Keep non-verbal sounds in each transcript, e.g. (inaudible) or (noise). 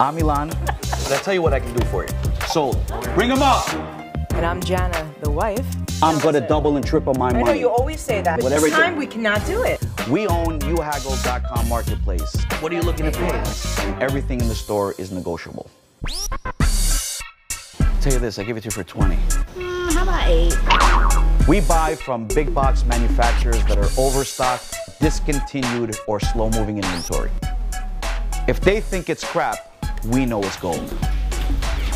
I'm Milan. But I tell you what I can do for you. Sold. Bring them up. And I'm Jana, the wife. I'm gonna double and triple my money. I know money. you always say that, but Whatever this time we cannot do it. We own uhaggle.com marketplace. What are you looking to pay? Everything in the store is negotiable. I'll tell you this, I give it to you for 20. Mm, how about eight? We buy from big box manufacturers that are overstocked, discontinued, or slow moving inventory. If they think it's crap, we know it's gold.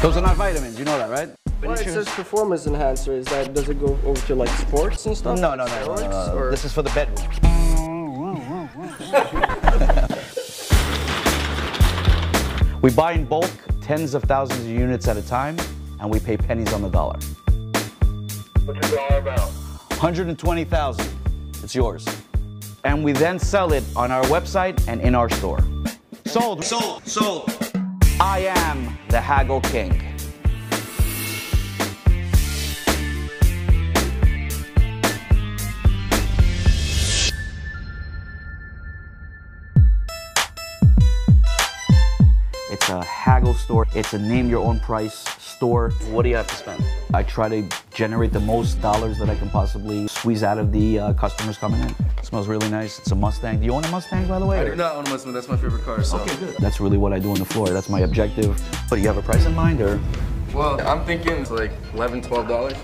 Those are not vitamins, you know that, right? Well, it says performance enhancer. Is that does it go over to like sports and stuff? No, no, no, no, no, no, no. This is for the bedroom. (laughs) we buy in bulk, tens of thousands of units at a time, and we pay pennies on the dollar. What's your dollar amount? 120,000. It's yours. And we then sell it on our website and in our store. Sold, sold, sold. I am the Haggle King. It's a haggle store. It's a name your own price store. What do you have to spend? I try to generate the most dollars that I can possibly squeeze out of the uh, customers coming in. It smells really nice. It's a Mustang. Do you own a Mustang, by the way? I do not own a Mustang. That's my favorite car. So. Okay, good. That's really what I do on the floor. That's my objective. But do you have a price in mind or Well, I'm thinking it's like 11 dollars,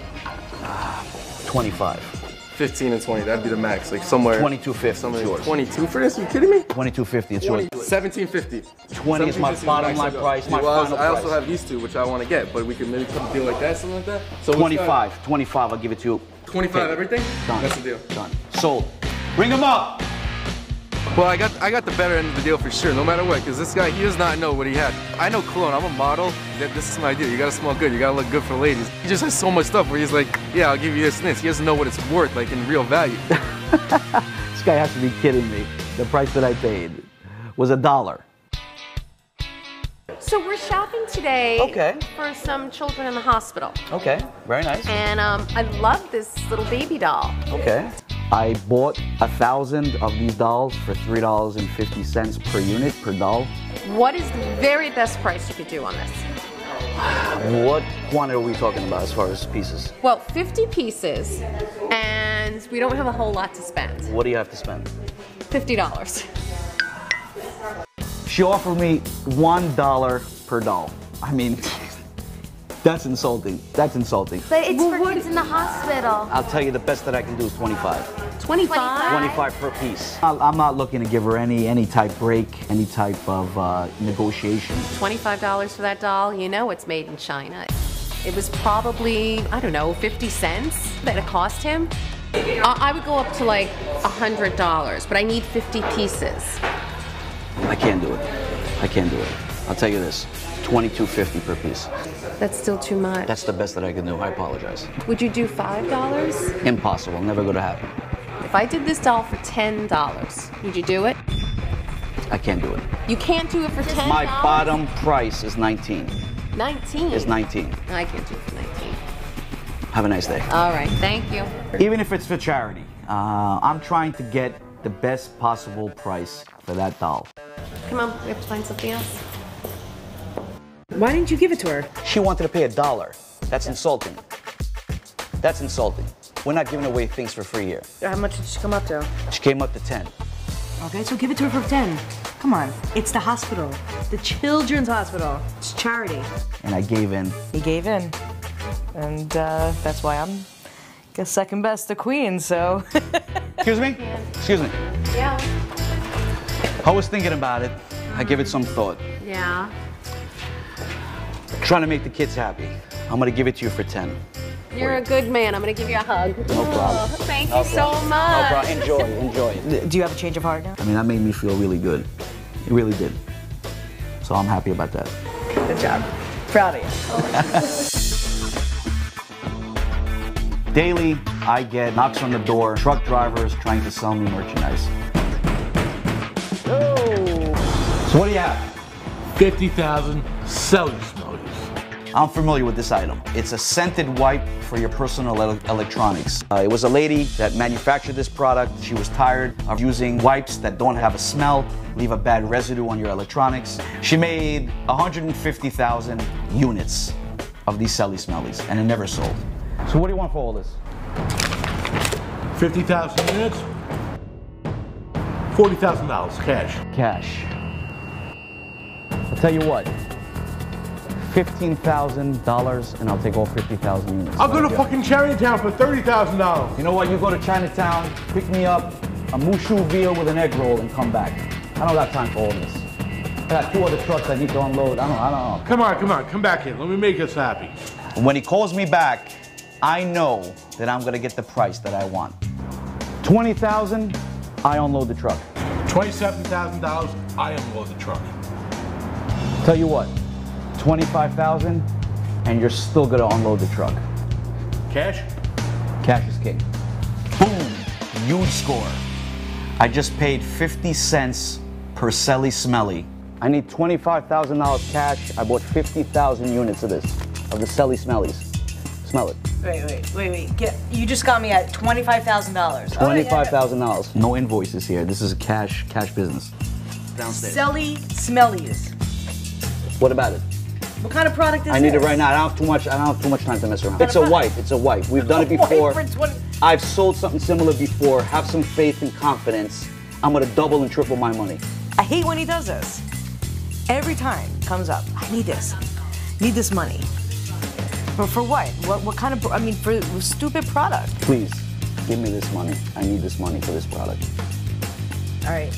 25? 15 and 20. That'd be the max. Like somewhere. 22.50 is Somewhere. yours. 22 for this? Are you kidding me? 22.50. It's yours. 1750. 20 is my 1750 bottom line price, my well, final I also price. have these two, which I want to get, but we could maybe come to deal like that, something like that. So what's 25. 25. I'll give it to you. 25 Okay. everything? Done. That's the deal. Done. Sold. Bring them up. Well, I got I got the better end of the deal for sure, no matter what, because this guy, he does not know what he had. I know cologne, I'm a model, this is my deal. You gotta smell good, you gotta look good for ladies. He just has so much stuff where he's like, yeah, I'll give you this and this. He doesn't know what it's worth, like in real value. (laughs) This guy has to be kidding me. The price that I paid was a dollar. So we're shopping today Okay. for some children in the hospital. Okay. Very nice. And um, I love this little baby doll. Okay. I bought a thousand of these dolls for three dollars and fifty cents per unit per doll. What is the very best price you could do on this? What quantity are we talking about as far as pieces? Well, 50 pieces, and we don't have a whole lot to spend. What do you have to spend? $50. She offered me one dollar per doll. I mean, (laughs) that's insulting. That's insulting. But it's for kids in the hospital. I'll tell you the best that I can do is 25. 25 25 per piece. I- I'm not looking to give her any any type break, any type of uh, negotiation. $25 for that doll, you know it's made in China. It was probably, I don't know, 50 cents that it cost him. I I would go up to like $100, but I need 50 pieces. I can't do it. I can't do it. I'll tell you this. 22.50 per piece. That's still too much. That's the best that I can do. I apologize. Would you do $5? Impossible. Never going to happen. If I did this doll for $10, would you do it? I can't do it. You can't do it for $10. My bottom price is 19. 19. Is 19. I can't do it for 19. Have a nice day. All right, thank you. Even if it's for charity, uh, I'm trying to get the best possible price for that doll. Come on, we have to find something else. Why didn't you give it to her? She wanted to pay a dollar. That's insulting. That's insulting. We're not giving away things for free here. How much did she come up to? She came up to 10. Okay, so give it to her for 10. Come on. It's the hospital. The children's hospital. It's charity. And I gave in. He gave in. And uh, that's why I'm guess second best to Queen, so. (laughs) Excuse me? Excuse me. Yeah. I was thinking about it. I give it some thought. Yeah. Trying to make the kids happy. I'm gonna give it to you for 10. You're a good man. I'm going to give you a hug. No problem. Oh, thank No you so much. No problem. Enjoy, enjoy. (laughs) Do you have a change of heart now? I mean, that made me feel really good. It really did. So I'm happy about that. Good job. Proud of you. (laughs) Daily, I get knocks on the door, truck drivers trying to sell me merchandise. So what do you have? 50,000 Selly Smellies. I'm familiar with this item. It's a scented wipe for your personal ele- electronics. Uh, it was a lady that manufactured this product. She was tired of using wipes that don't have a smell. leave a bad residue on your electronics. She made 150,000 units of these Selly Smellies, and it never sold. So what do you want for all this? 50,000 units? $40,000 cash. Cash. Tell you what. $15,000 and I'll take all 50,000 units. I'll go to fucking Chinatown for $30,000. You know what? You go to Chinatown, pick me up a moo shu veal with an egg roll and come back. I don't got time for all this. I got two other trucks I need to unload. I don't, I don't know. Come on, come on, come back here. Let me make us happy. When he calls me back, I know that I'm gonna get the price that I want. 20,000, I unload the truck. $27,000, I unload the truck. Tell you what, 25,000 and you're still gonna unload the truck. Cash? Cash is king. Boom, huge score. I just paid 50 cents per Selly Smelly. I need $25,000 cash. I bought 50,000 units of this, of the Selly Smellies. Smell it. Wait, wait, wait, wait. Get, you just got me at twenty-five thousand dollars. $25,000. No invoices here. This is a cash, cash business. Downstairs. Selly Smellies. What about it? What kind of product is I need it right now. I don't have too much. I don't have too much time to mess around. It's a wipe. It's a wipe. We've done it (laughs) before. I've sold something similar before. Have some faith and confidence. I'm gonna double and triple my money. I hate when he does this. Every time comes up. I need this. Need this money. For, for what? What what kind of? I mean, for a stupid product. Please, give me this money. I need this money for this product. All right.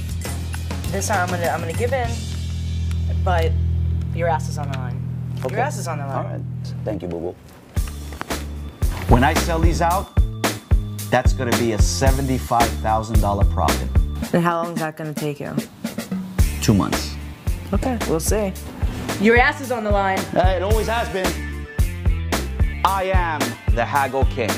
This time I'm gonna I'm gonna give in, but your ass is on the line. Okay. Your ass is on the line. All right. Thank you, boo boo. When I sell these out, that's gonna be a $75,000 profit. And how long is that gonna take you? Two months. Okay, we'll see. Your ass is on the line. Uh, it always has been. I am the Haggle King.